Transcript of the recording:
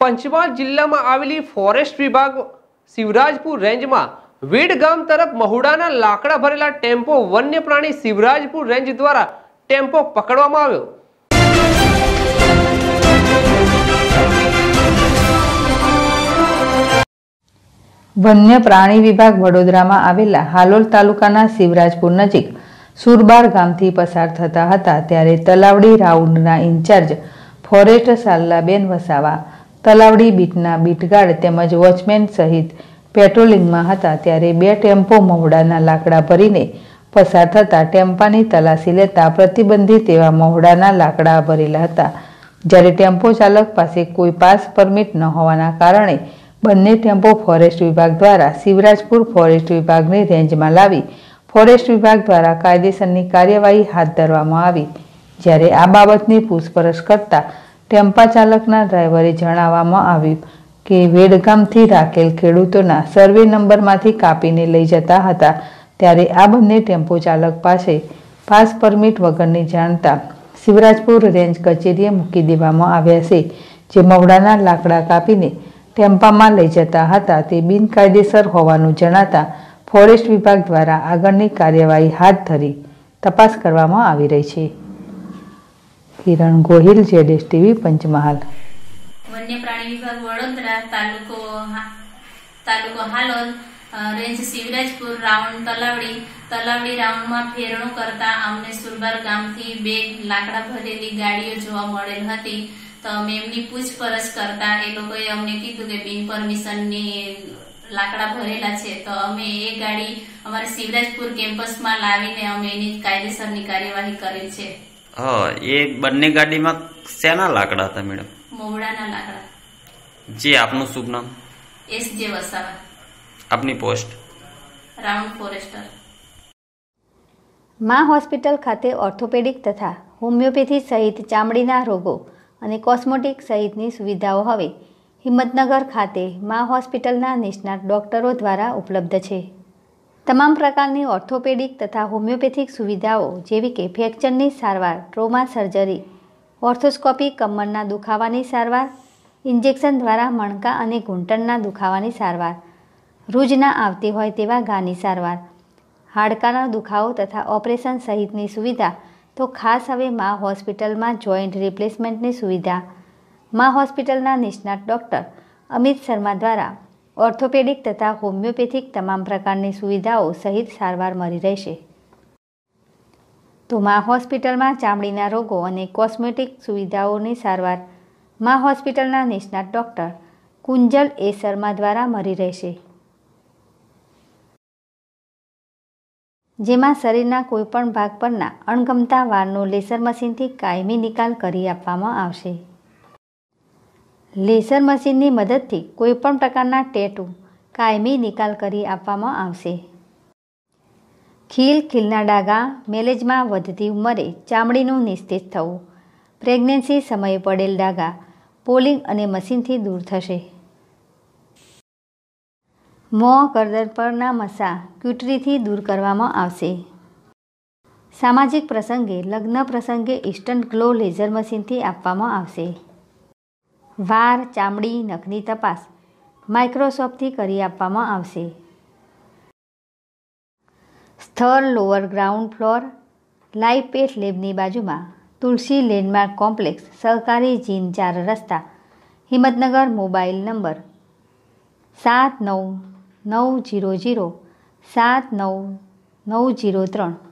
પંચમહાલ જિલ્લામાં આવેલી ફોરેસ્ટ વિભાગ શિવરાજપુર રેન્જમાં વીડ ગામ તરફ મહુડાના લાકડા ભરેલા ટેમ્પો વન્ય પ્રાણી શિવરાજપુર રેન્જ દ્વારા ટેમ્પો પકડવામાં આવ્યો. વન્ય પ્રાણી વિભાગ વડોદરામાં આવેલા હાલોલ તાલુકાના શિવરાજપુર નજીક સુરબાર ગામથી પસાર થતા હતા, ત્યારે તલાવડી રાઉન્ડના ઇન્ચાર્જ ફોરેસ્ટ સાલ્લાબેન વસાવા તલાવડી બીટના બીટગાર્ડ તેમજ વોચમેન સહિત પેટ્રોલિંગમાં હતા ત્યારે બે ટેમ્પો મહુડાના લાકડા ભરીને પસાર થતાં ટેમ્પાની તલાશી લેતા પ્રતિબંધિત એવા મહુડાના લાકડા ભરેલા હતા. જ્યારે ટેમ્પો ચાલક પાસે કોઈ પાસ પરમિટ ન હોવાના કારણે બંને ટેમ્પો ફોરેસ્ટ વિભાગ દ્વારા શિવરાજપુર ફોરેસ્ટ વિભાગની રેન્જમાં લાવી ફોરેસ્ટ વિભાગ દ્વારા કાયદેસરની કાર્યવાહી હાથ ધરવામાં આવી. જ્યારે આ બાબતની પૂછપરછ કરતા ટેમ્પા ચાલકના ડ્રાઈવરે જણાવવામાં આવ્યું કે વેડગામથી રાખેલ ખેડૂતોના સર્વે નંબરમાંથી કાપીને લઈ જતા હતા ત્યારે આ બંને ટેમ્પો ચાલક પાસે પાસ પરમિટ વગરની જાણતા શિવરાજપુર રેન્જ કચેરીએ મૂકી દેવામાં આવ્યા છે, જે મવડાના લાકડા કાપીને ટેમ્પામાં લઈ જતા હતા તે બિનકાયદેસર હોવાનું જણાતા ફોરેસ્ટ વિભાગ દ્વારા આગળની કાર્યવાહી હાથ ધરી તપાસ કરવામાં આવી રહી છે. કિરણ ગોહિલ, જેડેશ ટીવી, પંચમહાલ. વન્ય પ્રાણી વિભાગ વડોદરા, તાલુકો તાલુકો હાલોલ રેન્જ શિવરાજપુર રાવણ તલાવડી. તલાવડી રાવણમાં ફેરણું કરતા અમને સુરબાર ગામથી બે લાકડા ભરેલી ગાડીઓ જોવા મળેલ હતી. તો અમે એમની પૂછપરછ કરતા એ લોકોએ અમને કીધું કે બિન પરમિશનની લાકડા ભરેલા છે. તો અમે એ ગાડી અમારે શિવરાજપુર કેમ્પસમાં લાવીને અમે એની કાયદેસરની કાર્યવાહી કરી છે. હા એ બંને ગાડીમાં શેના લાકડા હતા મેડમ? મોવડાના લાકડા. જી આપનું શુભ નામ? S J Vasava. આપની પોસ્ટ? Round forester. મા હોસ્પિટલ ખાતે ઓર્થોપેડિક તથા હોમિયોપેથી સહિત ચામડીના રોગો અને કોસ્મેટિક સહિતની સુવિધાઓ હવે હિંમતનગર ખાતે મા હોસ્પિટલના નિષ્ણાત ડોક્ટરો દ્વારા ઉપલબ્ધ છે. તમામ પ્રકારની ઓર્થોપેડિક તથા હોમિયોપેથિક સુવિધાઓ જેવી કે ફ્રેક્ચરની સારવાર, ટ્રોમા સર્જરી ઓર્થોસ્કોપી કમરના દુખાવાની સારવાર, ઇન્જેક્શન દ્વારા મણકા અને ઘૂંટણના દુખાવાની સારવાર રૂજ ના આવતી હોય તેવા ગાની સારવાર, હાડકાનો દુખાવો તથા ઓપરેશન સહિતની સુવિધા, તો ખાસ હવે મા હોસ્પિટલમાં જોઈન્ટ રિપ્લેસમેન્ટની સુવિધા. મા હોસ્પિટલના નિષ્ણાત ડૉક્ટર અમિત શર્મા દ્વારા ઓર્થોપેડિક તથા હોમિયોપેથિક તમામ પ્રકારની સુવિધાઓ સહિત સારવાર મળી રહેશે. તો મા હોસ્પિટલમાં ચામડીના રોગો અને કોસ્મેટિક સુવિધાઓની સારવાર મા હોસ્પિટલના નિષ્ણાત ડૉક્ટર કુંજલ એ શર્મા દ્વારા મળી રહેશે. જેમાં શરીરના કોઈપણ ભાગ પરના અણગમતા વારનો લેસર મશીનથી કાયમી નિકાલ કરી આપવામાં આવશે. લેસર મશીનની મદદથી કોઈપણ પ્રકારના ટેટુ, કાયમી નિકાલ કરી આપવામાં આવશે. ખીલ ખીલના ડાઘા મેલેજમાં વધતી ઉંમરે ચામડીનું નિસ્તેજ થવું. પ્રેગ્નન્સી સમયે પડેલ ડાઘા પોલિંગ અને મશીનથી દૂર થશે. મોં કરદર પરના મસા ક્યુટરીથી દૂર કરવામાં આવશે. સામાજિક પ્રસંગે, લગ્ન પ્રસંગે ઇન્સ્ટન્ટ ગ્લો લેઝર મશીનથી આપવામાં આવશે. વાર, ચામડી, નખની તપાસ માઇક્રોસોફ્ટથી કરી આપવામાં આવશે. સ્થળ, lower ground floor, live pet લેબની બાજુમાં તુલસી લેન્ડમાર્ક કોમ્પ્લેક્સ, સહકારી જીન ચાર રસ્તા, હિંમતનગર મોબાઈલ નંબર સાત નવ નવ જીરો જીરો સાત નવ નવ જીરો ત્રણ.